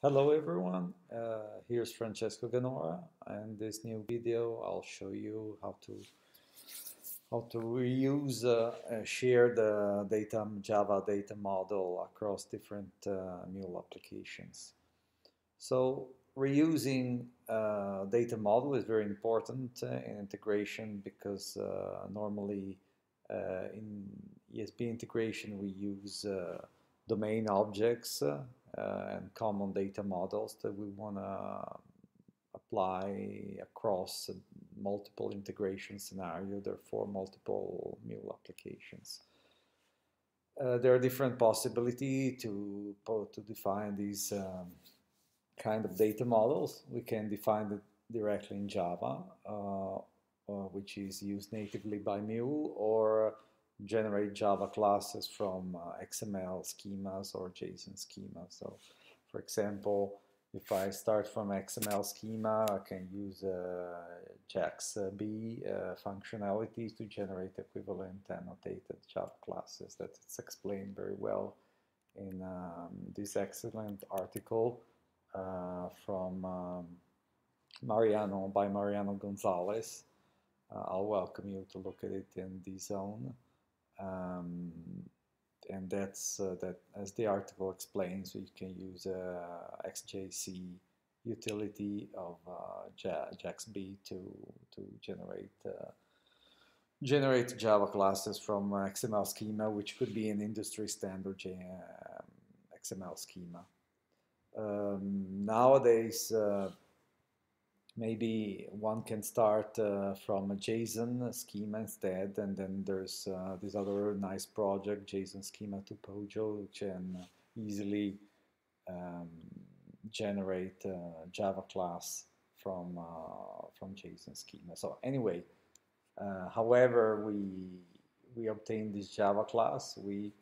Hello everyone, uh, here's Francesco Ganora and this new video I'll show you how to how to reuse uh, uh, share the data Java data model across different uh, Mule applications. So reusing uh, data model is very important uh, in integration because uh, normally in ESB integration we use domain objects uh, and common data models that we want to apply across multiple integration scenario, therefore multiple Mule applications. Uh, there are different possibility to, to define these um, kind of data models. We can define it directly in Java, uh, uh, which is used natively by Mule, or generate Java classes from uh, XML schemas or JSON schemas. So, for example, if I start from XML schema, I can use uh, JAX-B uh, functionalities to generate equivalent annotated Java classes. That it's explained very well in um, this excellent article uh, from um, Mariano by Mariano Gonzalez. Uh, I'll welcome you to look at it in DZone. Um, and that's uh, that as the article explains, you can use a XJC utility of uh, JAX-B to to generate uh, generate Java classes from XML schema, which could be an industry standard um, XML schema. Um, nowadays, uh, maybe one can start uh, from a JSON schema instead, and then there's uh, this other nice project, JSON Schema to Pojo, which can easily um, generate a Java class from uh, from JSON schema. So anyway, uh, however we we obtain this Java class, we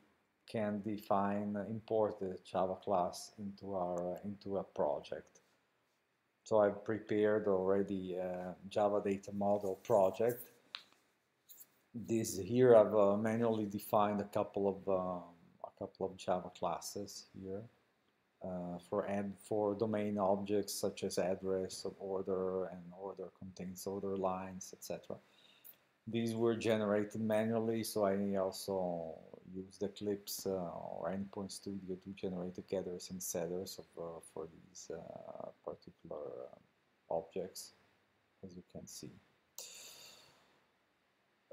can define import the Java class into our into a project. So I've prepared already a Java data model project. This here I've uh, manually defined a couple of uh, a couple of Java classes here uh, for add for domain objects such as address, of order, and order contains order lines, etc. These were generated manually, so I also used Eclipse uh, or Anypoint Studio to generate the getters and setters of, uh, for these uh, particular objects, as you can see.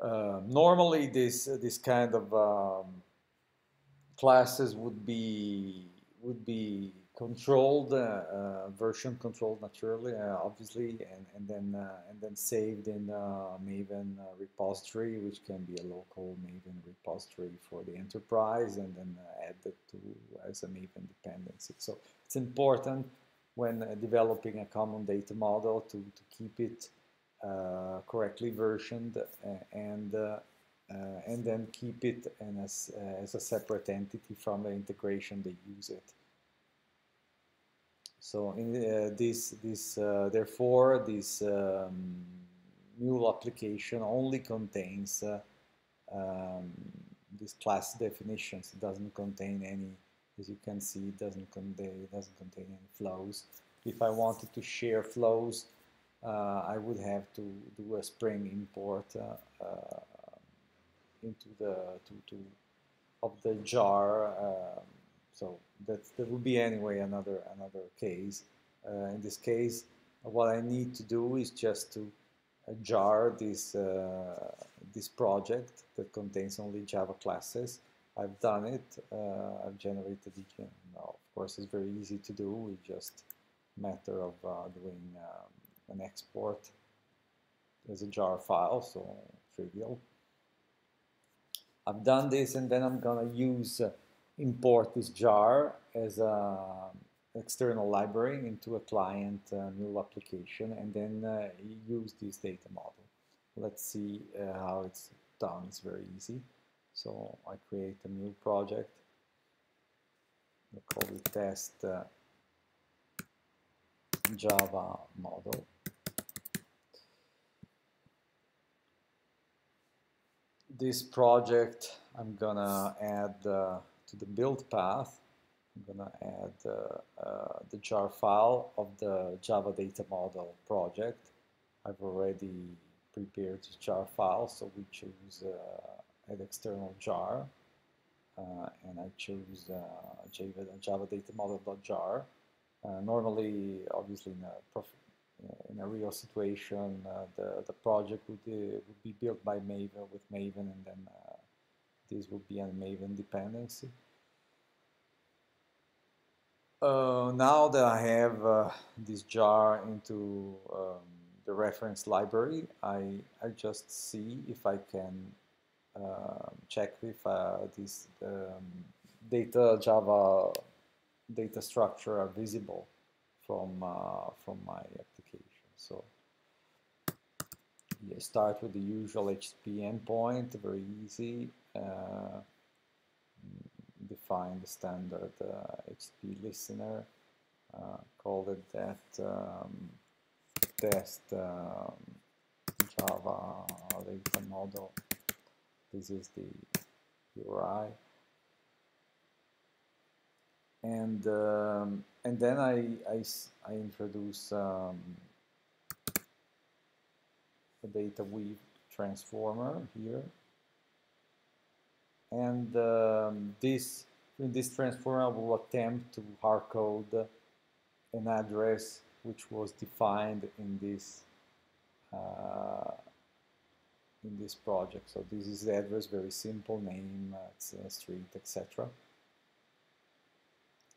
Uh, normally, this this kind of um, classes would be would be controlled, uh, uh, version controlled naturally, uh, obviously, and, and then and then saved in Maven repository, which can be a local Maven repository for the enterprise, and then added to as a Maven dependency. So it's important when uh, developing a common data model to, to keep it uh, correctly versioned uh, and and then keep it as, as a separate entity from the integration that use it. So in uh, this, this uh, therefore, this um, Mule application only contains uh, um, these class definitions. It doesn't contain any, as you can see, it doesn't contain, it doesn't contain any flows. If I wanted to share flows, uh, I would have to do a Spring import uh, uh, into the to, to of the jar. So that that would be anyway another another case. Uh, in this case, what I need to do is just to uh, jar this uh, this project that contains only Java classes. I've done it. Uh, I've generated it. Know, of course, it's very easy to do. It's just a matter of doing um, an export as a jar file, so trivial. I've done this, and then I'm gonna use import this jar as an external library into a client uh, Mule application and then uh, use this data model. Let's see uh, how it's done. It's very easy. So I create a new project. I call it test uh, Java model. This project I'm gonna add uh, to the build path I'm gonna add uh, uh, the jar file of the Java data model project. I've already prepared the jar file, so we choose uh, an external jar, uh, and I choose uh, Java, Java data model.jar. Uh, normally, obviously, in a, in a real situation, the, the project would, would be built by Maven with Maven, and then this will be a Maven dependency. Uh, now that I have uh, this jar into um, the reference library, I, I just see if I can uh, check if this um, data Java data structure are visible from uh, from my application. So yeah, start with the usual HTTP endpoint, very easy. Uh, define the standard uh, HTTP listener, uh, call it that um, test um, Java data model. This is the URI. And um, and then I, I, I introduce um, the DataWeave transformer here and um, this in this transformer will attempt to hardcode an address which was defined in this uh, in this project. So this is the address, very simple name, uh, a street, etc.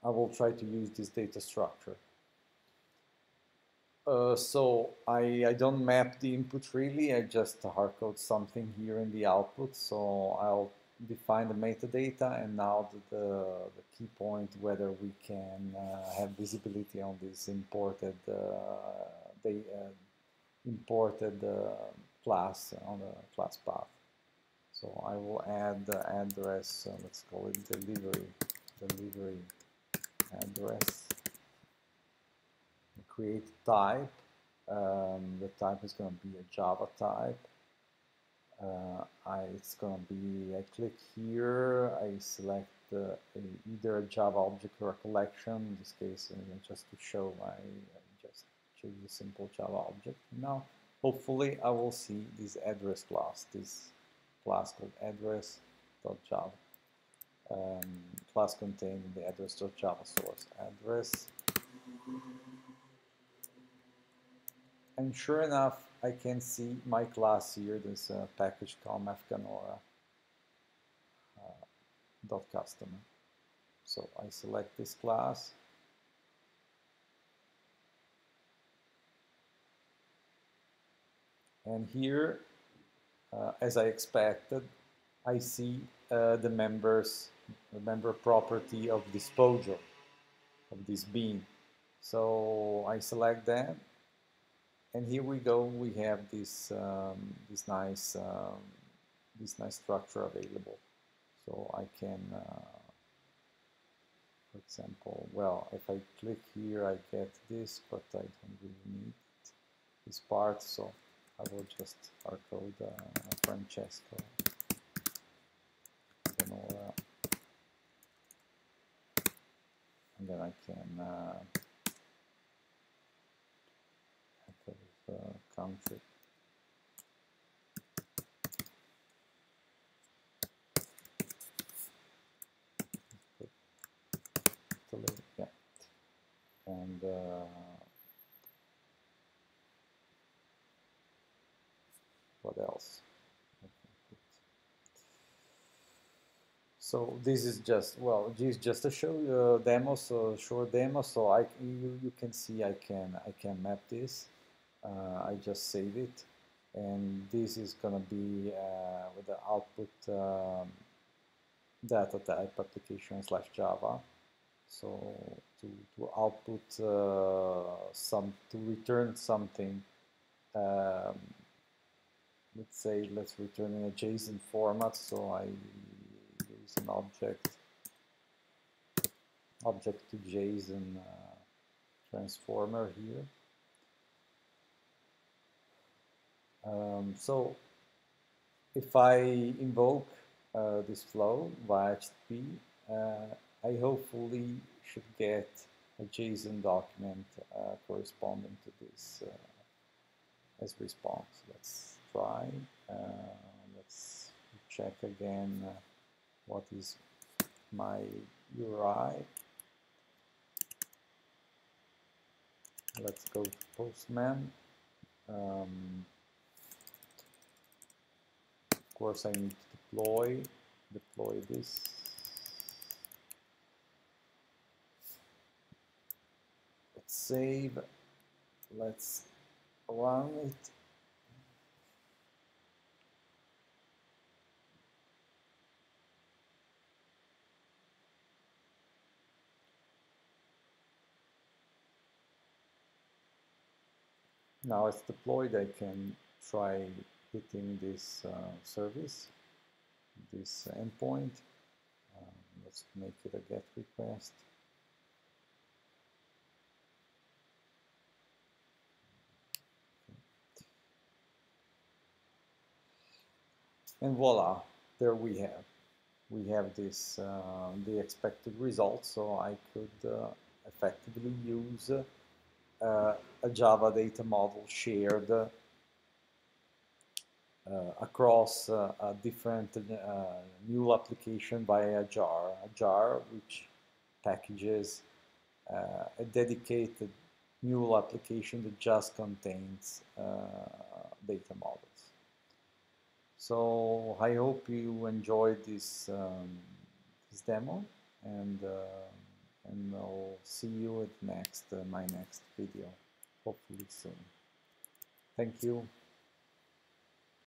I will try to use this data structure. Uh, so I, I don't map the input really, I just hardcode something here in the output. So I'll define the metadata and now the, the, the key point whether we can uh, have visibility on this imported uh, the uh, imported uh, class on the class path. So I will add the address, uh, let's call it delivery, delivery address, create type, um, the type is going to be a Java type, uh, I, it's gonna be, I click here, I select uh, a, either a Java object or a collection, in this case uh, just to show I, I just choose a simple Java object. Now hopefully I will see this address class, this class called address.java. Um, class containing the address.java source address. And sure enough, I can see my class here, this uh, package called mfganora uh, dot customer. So I select this class. And here, uh, as I expected, I see uh, the members, the member property of disposal of this bean. So I select that and here we go we have this um, this nice um, this nice structure available. So I can uh, for example well if I click here I get this but I don't really need this part. So I will just hardcode uh, Francesco. And then I can uh, yeah. And uh, what else? So this is just well, this is just a show uh, demo, so short demo. So I you, you can see I can I can map this uh, I just save it. And this is gonna be uh, with the output um, data type application slash Java. So to, to output uh, some to return something um, let's say let's return in a JSON format. So I use an object object to JSON uh, transformer here Um, so if I invoke uh, this flow via HTTP, uh, I hopefully should get a JSON document uh, corresponding to this uh, as response. Let's try. Uh, let's check again uh, what is my URI. Let's go to Postman. Um, course, I need to deploy deploy this. Let's save. Let's run it. Now it's deployed, I can try hitting this uh, service, this endpoint. Um, let's make it a GET request. And voila, there we have. We have this, uh, the expected result, so I could uh, effectively use uh, a Java data model shared across uh, a different Mule application via a jar, a jar which packages a dedicated Mule application that just contains data models. So I hope you enjoyed this, um, this demo and uh, and I'll see you at next uh, my next video hopefully soon. Thank you